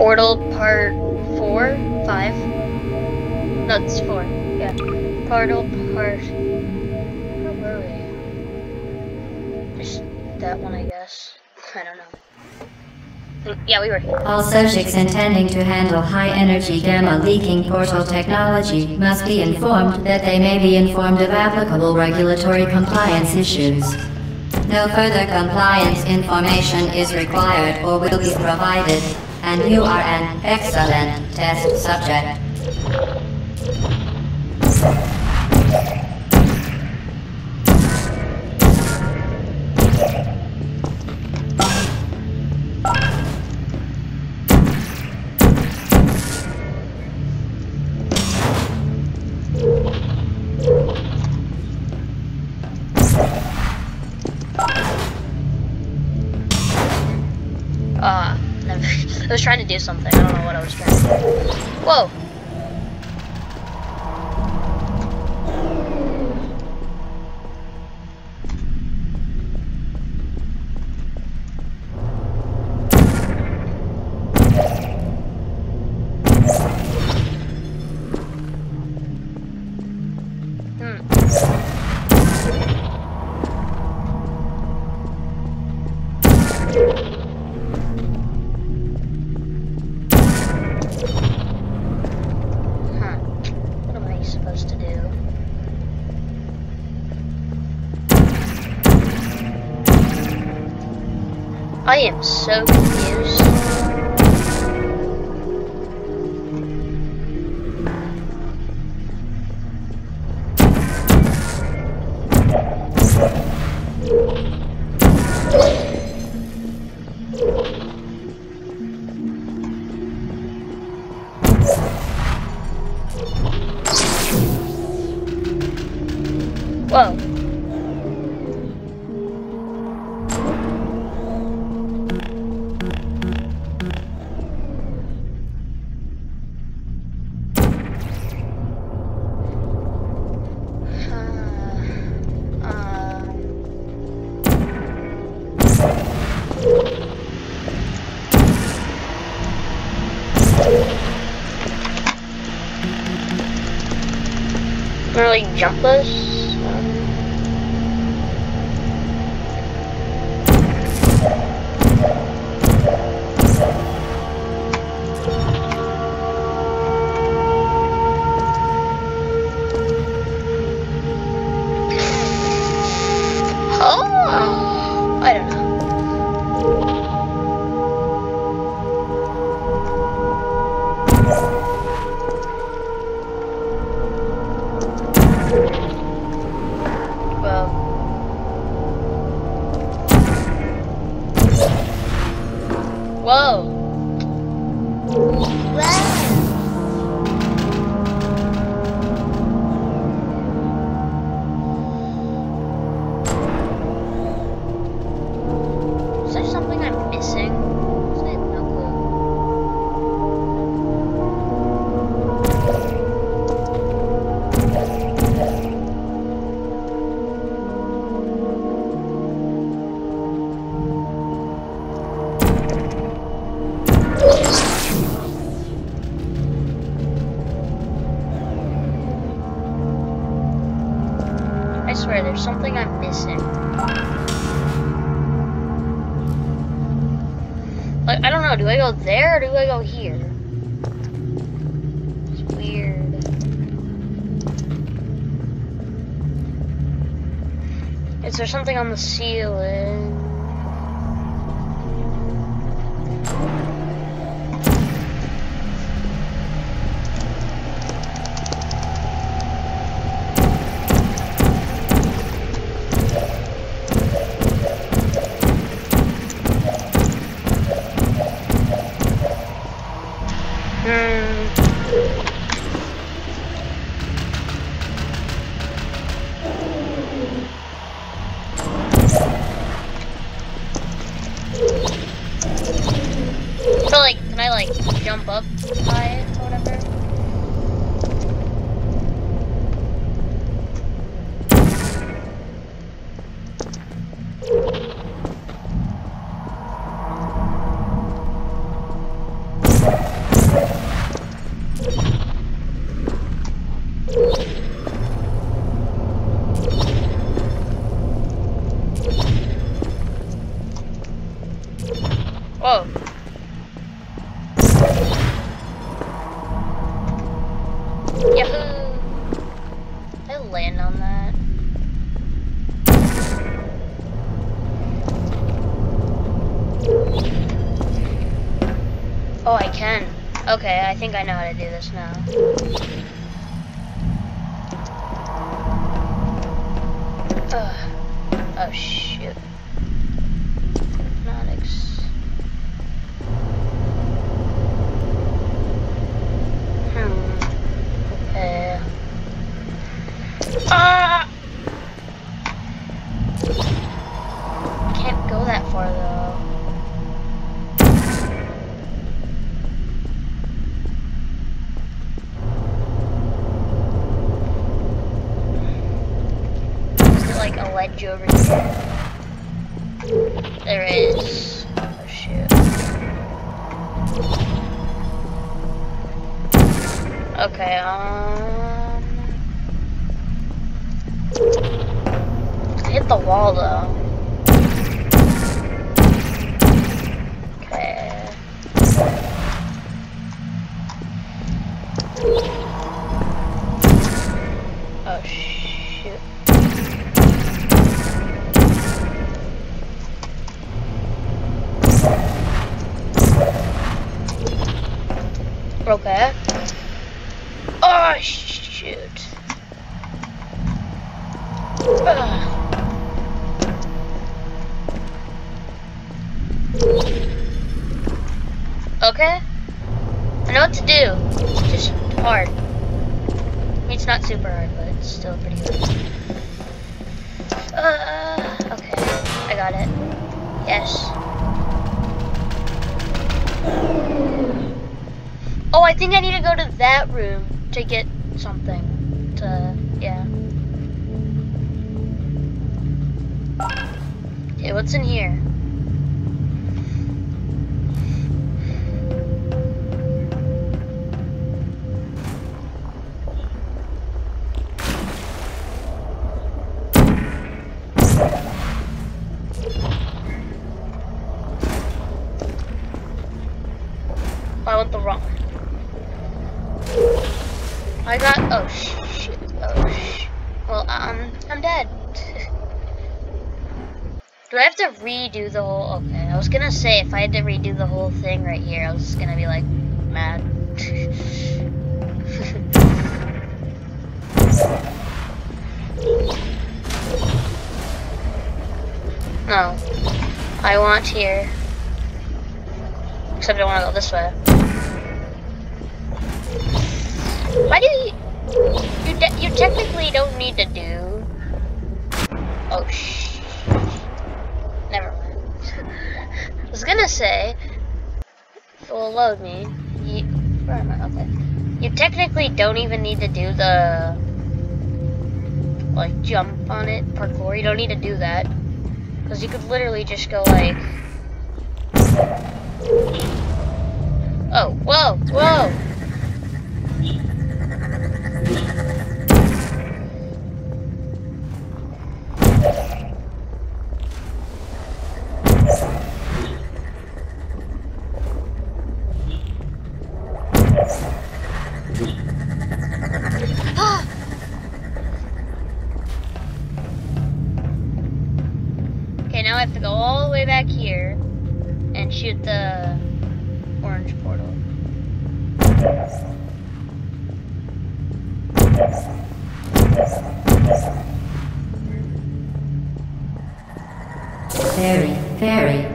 Portal Part 4? 5? No, it's 4. Yeah. Portal Part... Where were we? Just that one, I guess. I don't know. Mm, yeah, we were here. All subjects intending to handle high-energy gamma leaking portal technology must be informed that they may be informed of applicable regulatory compliance issues. No further compliance information is required or will be provided, and you are an excellent test subject. Something. I don't know what I was trying to do. Whoa! So confused. Really here? It's weird. Is there something on the ceiling? I like jump up by it or whatever? I think I know how to do this now. Ugh. Oh, shoot. Not Hmm. Okay. Ah! Can't go that far though. Is there like not super hard, but it's still pretty hard. Uh, okay. I got it. Yes. Oh, I think I need to go to that room to get something. To, yeah. Okay, what's in here? Redo the whole? Okay, I was gonna say if I had to redo the whole thing right here, I was gonna be like mad. no, I want here. Except I want to go this way. Why do you? You, you technically don't need to do. Oh sh. Never mind. I was gonna say. It will load me. You, where am I? Okay. You technically don't even need to do the like jump on it parkour. You don't need to do that because you could literally just go like. Oh, whoa, whoa!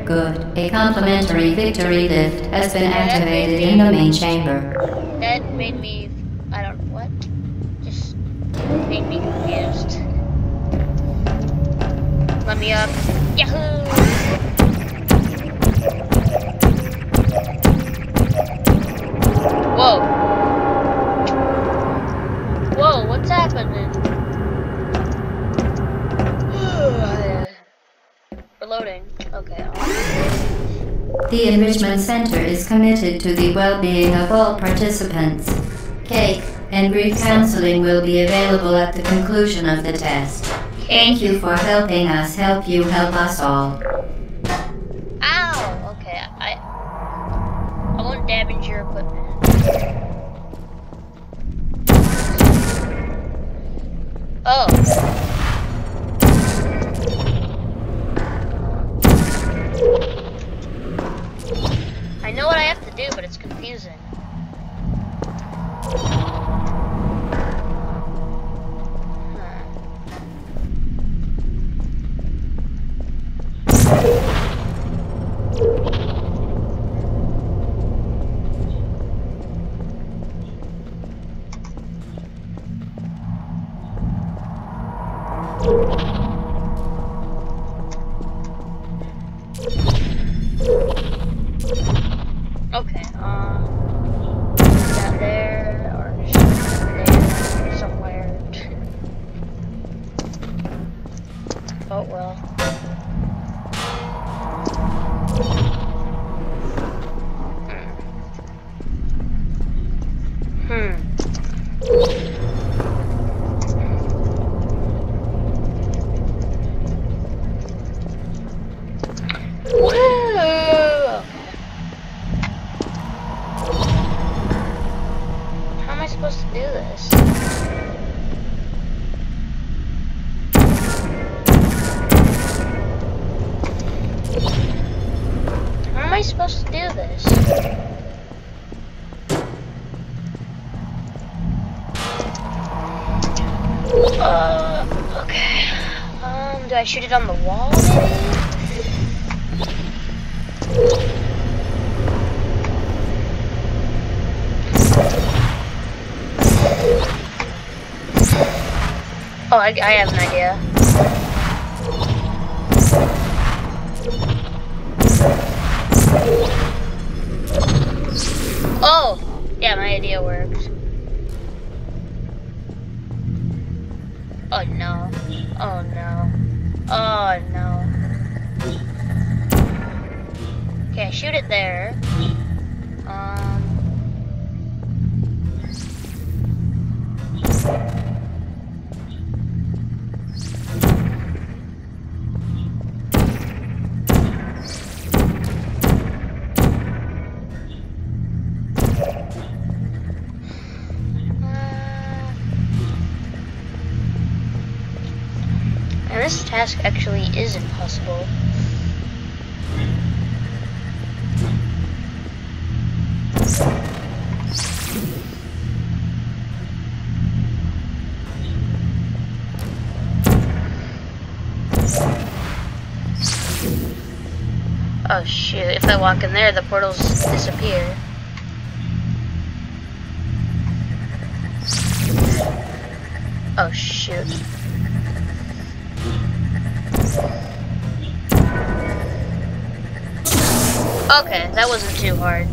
Good. A complimentary victory lift has been activated in the main chamber. That made me, I don't what? Just made me confused. Let me up. Yahoo! Whoa. Whoa, what's happening? Reloading. Okay. The Enrichment Center is committed to the well-being of all participants. Cake and brief counseling will be available at the conclusion of the test. Thank you for helping us help you help us all. Ow! Okay, I I won't damage your equipment. Oh. Do, but it's confusing. Okay, Uh, okay. Um, do I shoot it on the wall? Oh, I, I have an idea. Oh, yeah, my idea works. Oh no. Oh no. Oh no. Okay, shoot it there. Task actually is impossible. Oh shoot, if I walk in there, the portals disappear. Oh shoot. Okay, that wasn't too hard.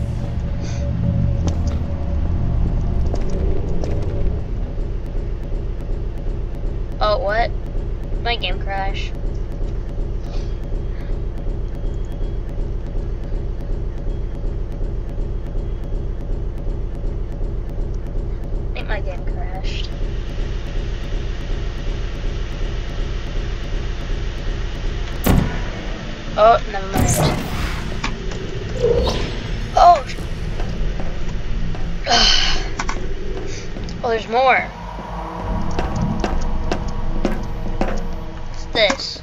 Oh, what? My game crashed. More. What's this?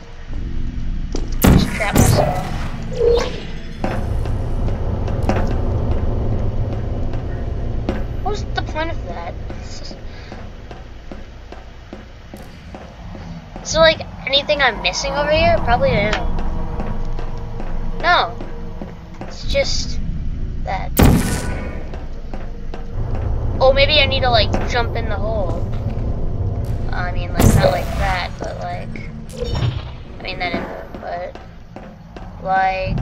Just trap myself. What's the point of that? So, like, anything I'm missing over here? Probably am. No. It's just Oh, maybe I need to like jump in the hole. I mean, like not like that, but like. I mean that, in, but like.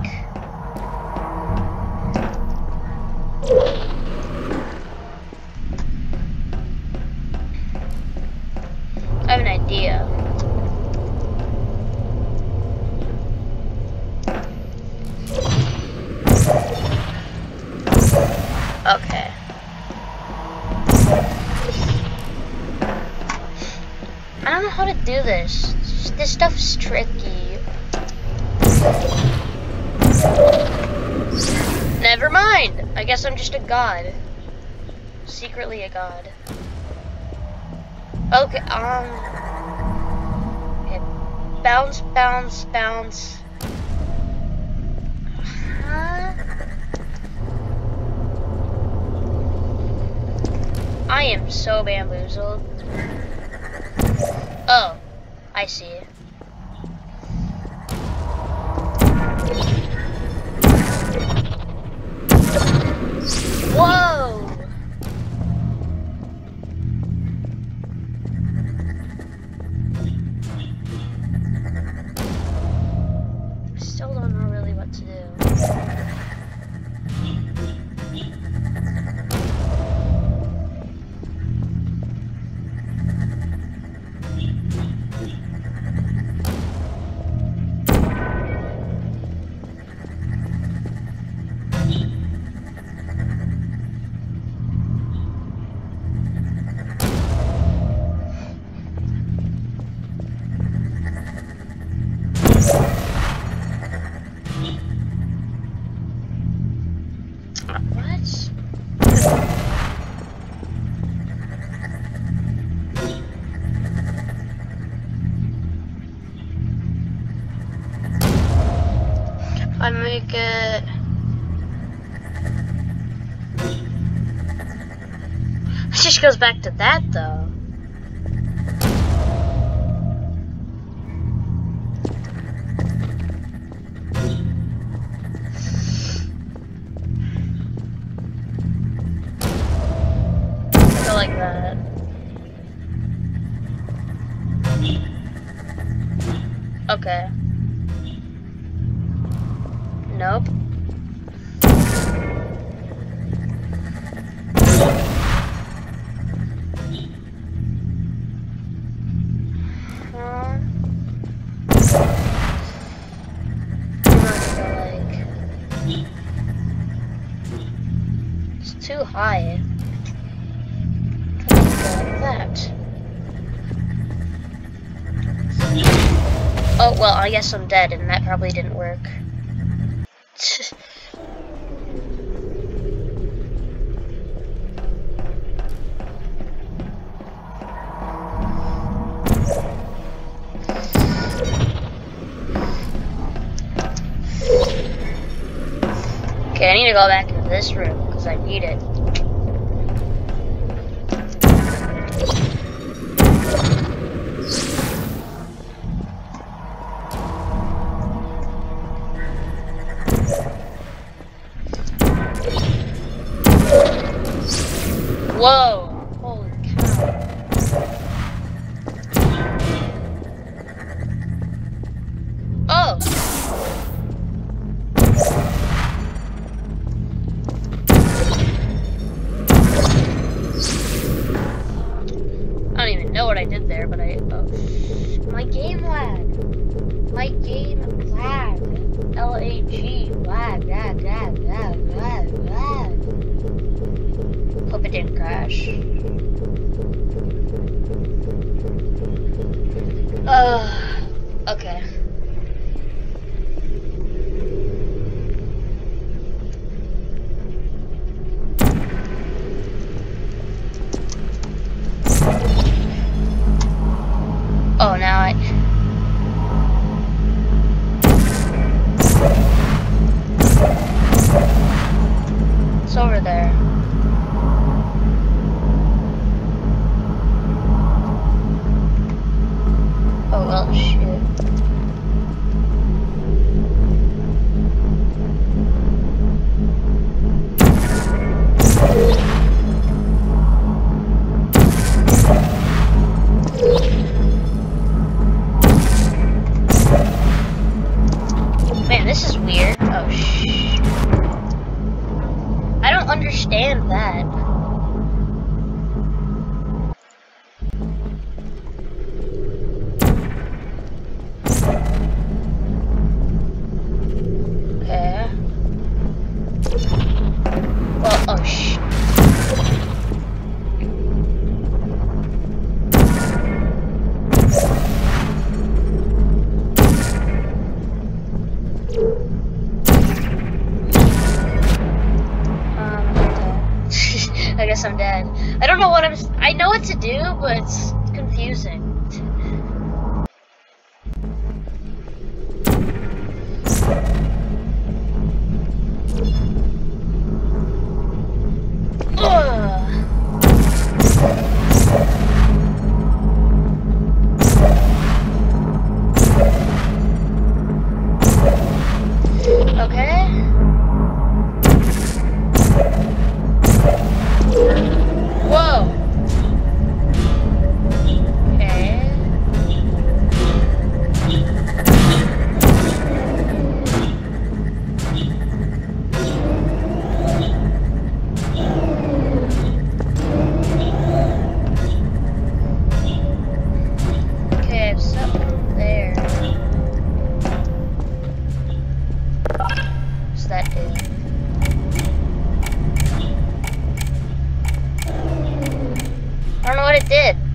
This. This stuff's tricky. Never mind. I guess I'm just a god. Secretly a god. Okay, um. Okay. Bounce, bounce, bounce. Huh? I am so bamboozled. Oh, I see. Whoa! I make it. Just goes back to that though. Like that. Okay. I guess I'm dead, and that probably didn't work. Okay, I need to go back into this room because I need it. Know what to do, but it's confusing. To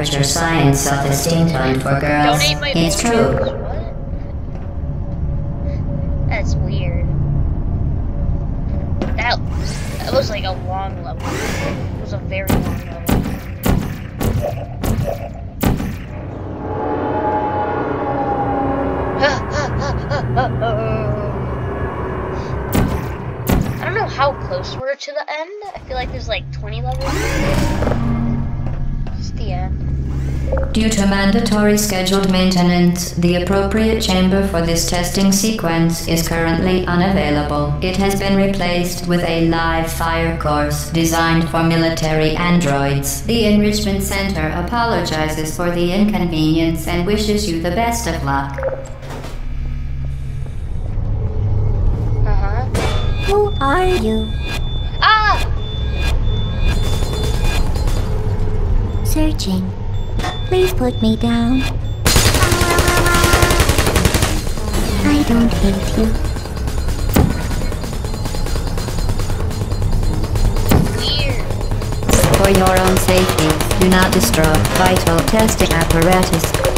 Aperture Science Self-Esteem Fund for Girls. It's true. Mandatory scheduled maintenance, the appropriate chamber for this testing sequence is currently unavailable. It has been replaced with a live fire course designed for military androids. The Enrichment Center apologizes for the inconvenience and wishes you the best of luck. Uh-huh. Who are you? Ah! Searching. Please put me down. I don't hate you. For your own safety, do not destroy vital testing apparatus.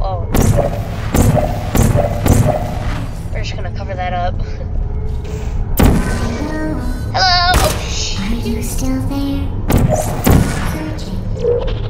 Whoa. We're just gonna cover that up. Hello! Hello. Are you still there? Searching.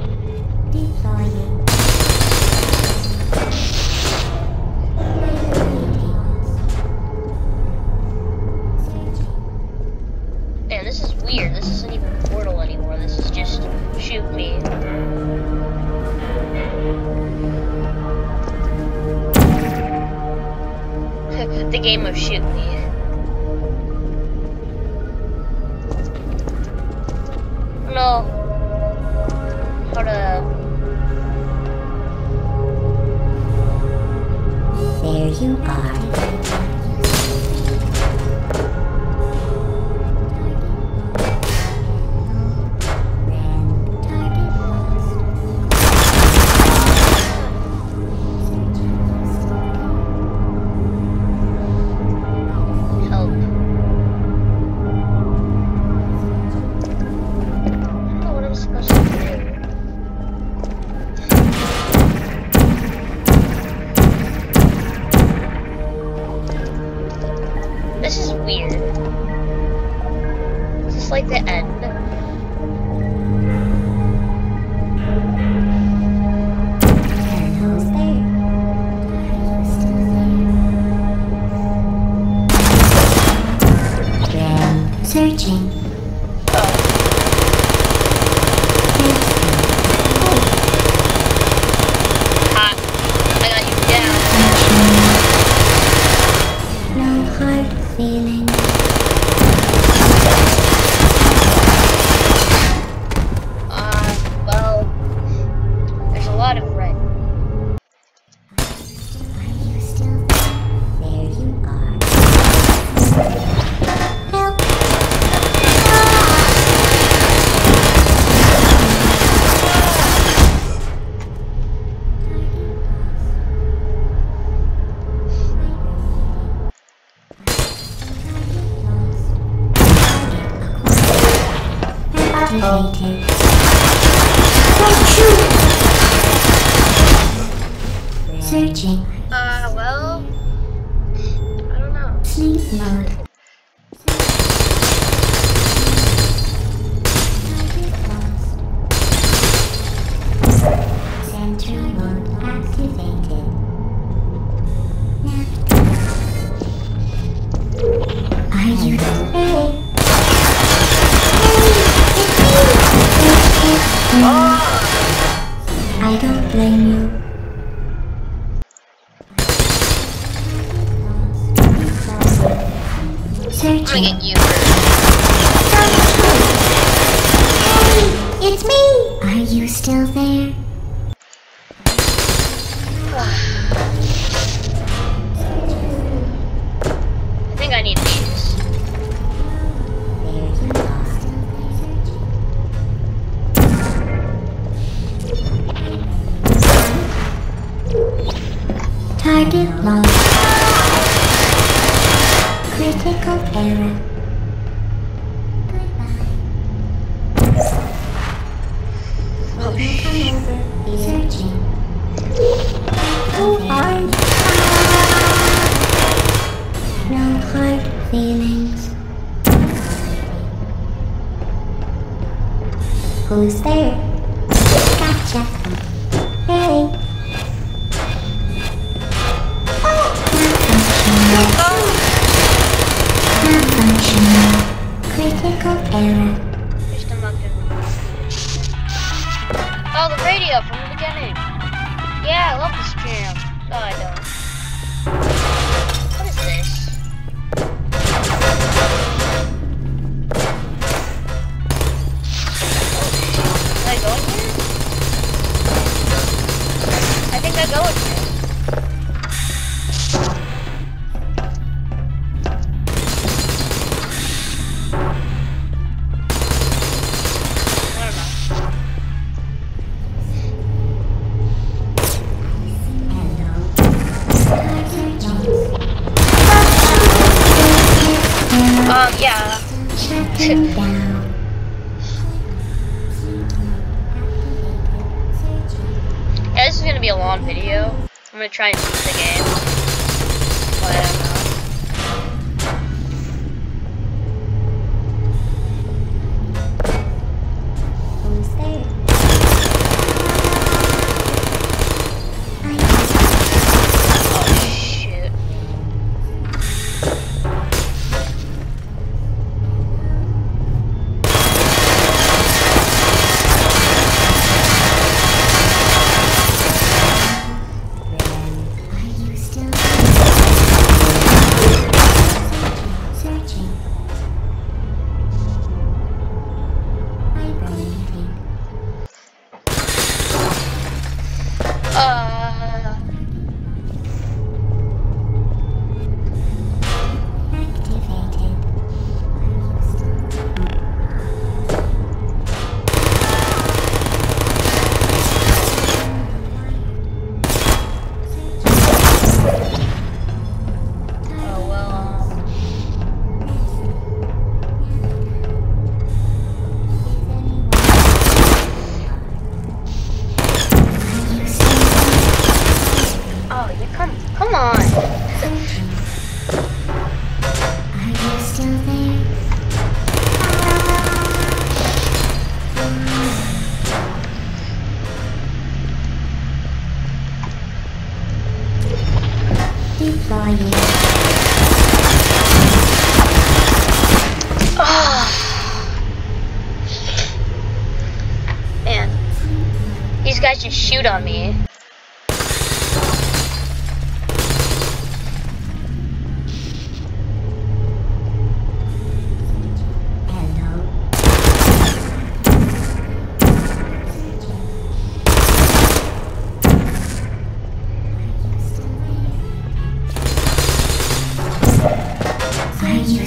Activated. Don't shoot! Searching. Uh, well... I don't know. Sleep mode. Critical error. yeah. Down. Yeah, this is gonna be a long video. I'm gonna try and beat the game. But, um,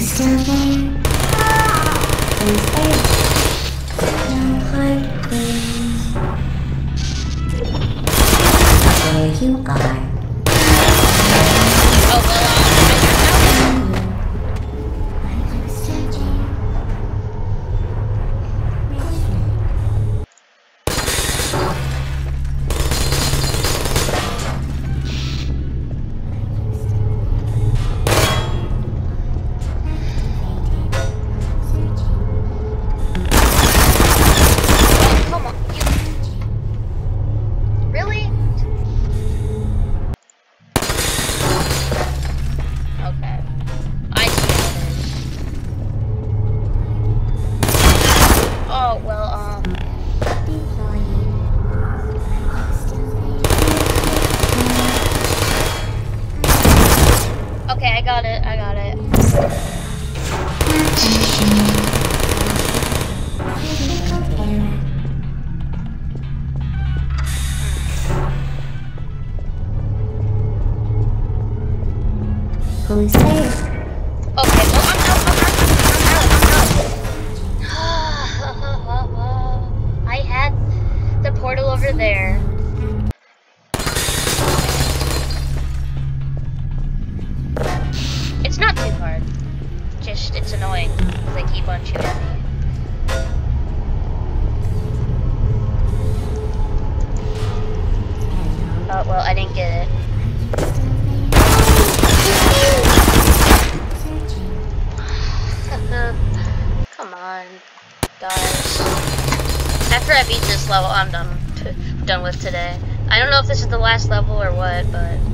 yesterday who's there? the last level or what, but...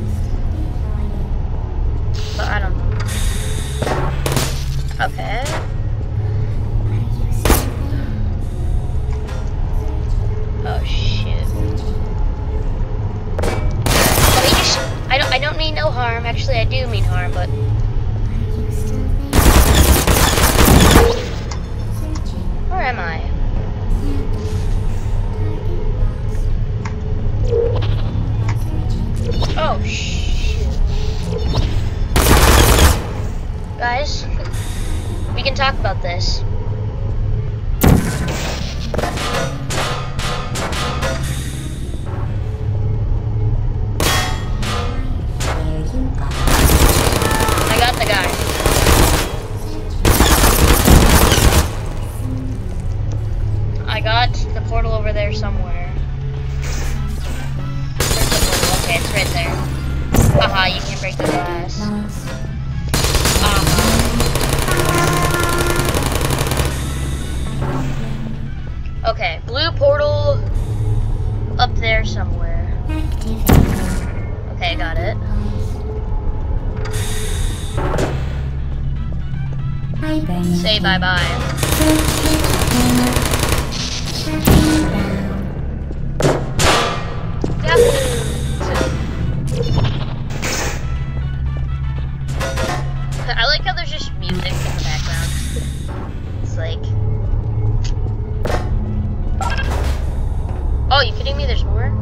me there's more?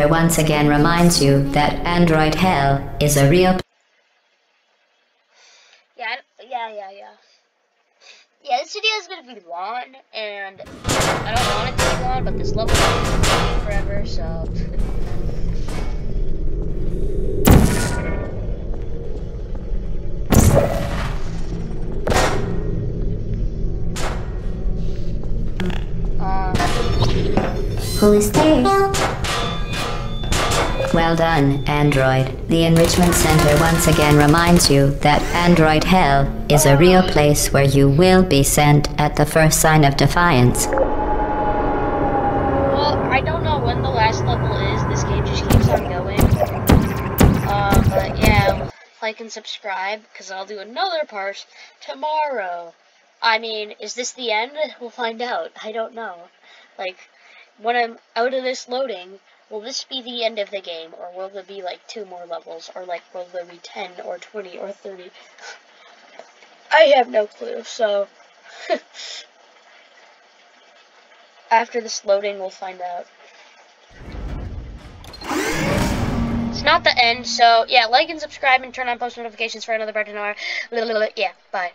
Commander once again reminds you that Android Hell is a real. Yeah, yeah, yeah, yeah. Yeah, this video is gonna be long, and I don't want it to be long, but this level is gonna be forever, so. Um. Who is there? Well done, Android. The Enrichment Center once again reminds you that Android Hell is a real place where you will be sent at the first sign of defiance. well, I don't know when the last level is. This game just keeps on going. Um, but yeah, like and subscribe, because I'll do another part tomorrow. I mean, is this the end? We'll find out. I don't know. Like, when I'm out of this loading, will this be the end of the game, or will there be like two more levels, or like will there be 10 or 20 or 30? I have no clue, so after this loading, we'll find out. It's not the end, so yeah, like and subscribe and turn on post notifications for another part of an hour. Yeah, bye.